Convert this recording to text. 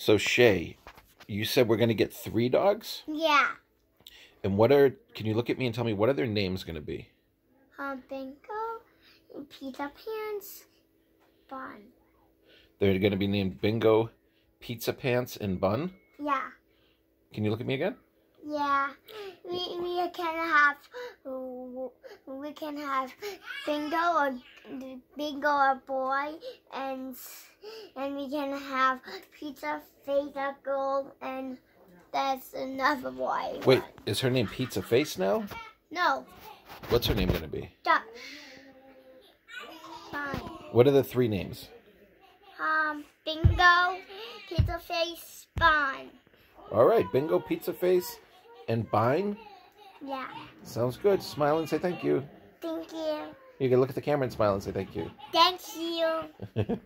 So Shea, you said we're gonna get three dogs, Yeah. and what are? Can you look at me and tell me what are their names gonna be? Um, Bingo, Pizza Pants, Bun. They're gonna be named Bingo, Pizza Pants, and Bun. Yeah. Can you look at me again? Yeah. We, we can have we can have Bingo or Bingo a boy and and we can have Pizza Face a girl and that's another boy. Wait, is her name Pizza Face now? No. What's her name gonna be? Duck. Fine. What are the three names? Um, Bingo, Pizza Face, Bun. All right, Bingo, Pizza Face, and Bine. Yeah. Sounds good. Smile and say thank you. Thank you. You can look at the camera and smile and say thank you. Thank you.